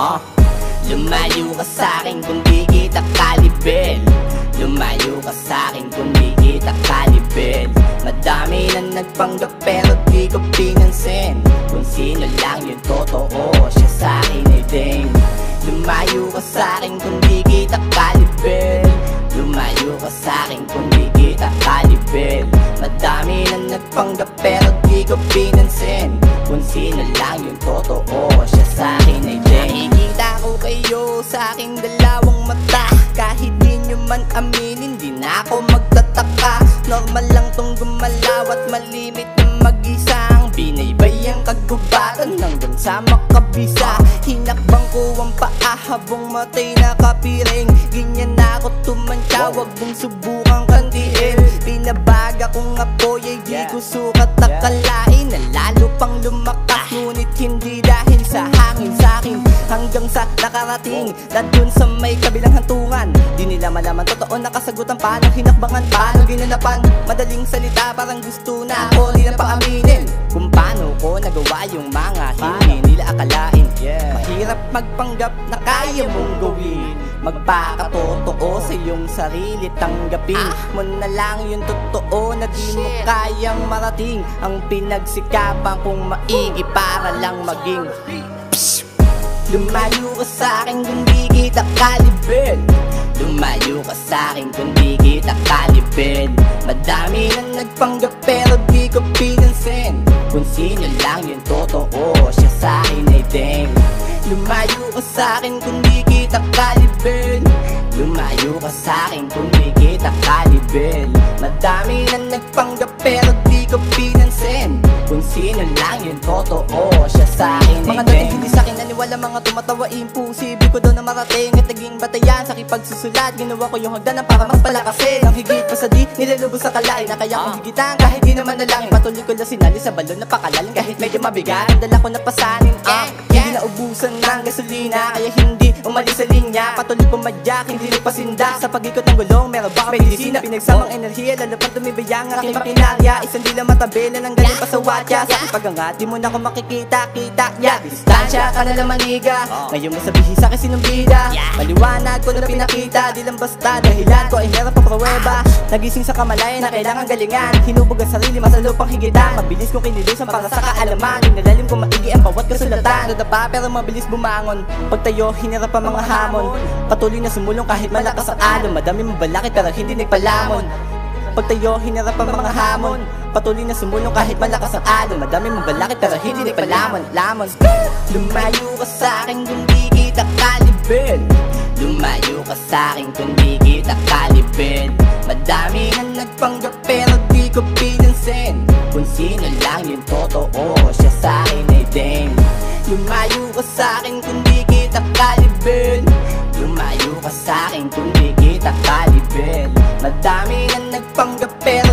Lumayo ka sa'kin kung di kita kalibel Lumayo ka sa'kin kung di kita kalibel Madami na nagpanggap pero di ko pinansin. Kung sino lang yung totoo siya sa'kin ay ding Lumayo ka sa'kin kung di kita kalibel Lumayo ka sa'kin kung di kita kalibel Madami na nagpanggap pero dalawang mata Kahit di nyo man aminin di na ako magtataka. Normal lang tong gumalaw at malimit na mag-isa. Ang binaybayang kagubatan hanggang sa makabisa. Hinakbang ko ang paa habang matay nakapiring. Ganyan na ako tumantya, wag mong subukang kandiin. Binabaga kong apoy ay di ko sukat. Akalain nakarating na dun sa may kabilang hantungan. Di nila malaman totoo nakasagutan paano. Hinakbangan paano ginanapan? Madaling salita parang gusto na ako nila paaminin. Kung paano ko nagawa yung mga hindi nila akalain. Mahirap magpanggap na kaya mong gawin. Magpakatotoo sa iyong sarili Tanggapin mo na lang yung totoo na di mo kayang marating. Ang pinagsikapan kong maigi para lang maging Lumayo ka sa'kin kung di kita kalibel Lumayo ka sa'kin kung di kita kalibel Madami na nagpanggap pero di ko pinansin. Kung sino lang yung totoo siya sa'kin ay ding Lumayo ka sa'kin kung di kita kalibel Lumayo ka sa'kin kung di kita kalibel Madami na nagpanggap pero di ko pinansin Kung sino lang yung totoo siya sa'kin Mga dating hindi sa'kin naniwala Mga tumatawa imposible ko daw na marating At naging batayan sa kipagsusulat. Ginawa ko yung hagdanan para mas palakasin Ang higit pa sa di nilulubos sa kalain Na kaya kong higitan kahit di naman nalangin Patuloy ko lang sinali sa balon na pakalalim. Kahit medyo mabigat Ang dala ko na pasanin ah, Hindi naubusan ng gasolina Kaya hindi umalis sa linya Patuloy pumadyak, hindi nagpasindak Sa pag-ikot ng gulong, meron baka medisina? Pinagsamang enerhiya, lalo pang tumibay ang aking makinarya Isang dila matabela ng galing pa sa watya. Sa aking pagangat, di mo na ako makikita, kita. Ya Distansya ka na lang maniga. Ngayon mo sabihin sa akin sinong bida. Maliwanag ko na pinakita, di lang basta. Dahilan ko ay meron pa pruweba Nagising sa kamalayan na kailangan galingan. Hinubog ang sarili, masalo pang higitan Mabilis kong kinilusan para sa kaalaman Inalalim ko maigi ang bawat kasulatan. Nadapa pero mabilis bumangon. Pagtayo, hinarap ang mga hamon Patuloy na sumulong kahit malakas ang alon. Madami mong balakid pero hindi nagpalamon. Pagtayo, hinarap ang mga hamon. Patuloy na sumulong kahit malakas ang alon. Madami mong balakid pero hindi nagpalamon. Lamon. Lumayo ka sa'kin kung di kita kalibel Lumayo ka sa'kin kung di kita kalibel Madami na nagpanggap pero di ko pinansin. Kung sino lang yung totoo siya sa'kin ay ding Lumayo ka sa'kin kung di kita kalibel Lumayo ka sa'kin kung di kita kalibel. Madami na nagpanggap pero